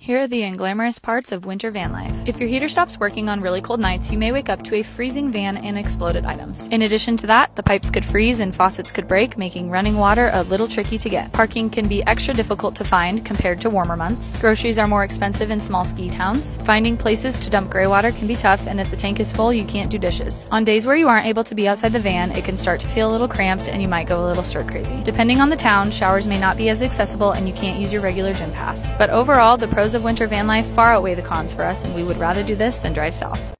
Here are the unglamorous parts of winter van life. If your heater stops working on really cold nights, you may wake up to a freezing van and exploded items. In addition to that, the pipes could freeze and faucets could break, making running water a little tricky to get. Parking can be extra difficult to find compared to warmer months. Groceries are more expensive in small ski towns. Finding places to dump gray water can be tough, and if the tank is full, you can't do dishes. On days where you aren't able to be outside the van, it can start to feel a little cramped and you might go a little stir crazy. Depending on the town, showers may not be as accessible and you can't use your regular gym pass. But overall, the pros of winter van life far outweigh the cons for us, and we would rather do this than drive south.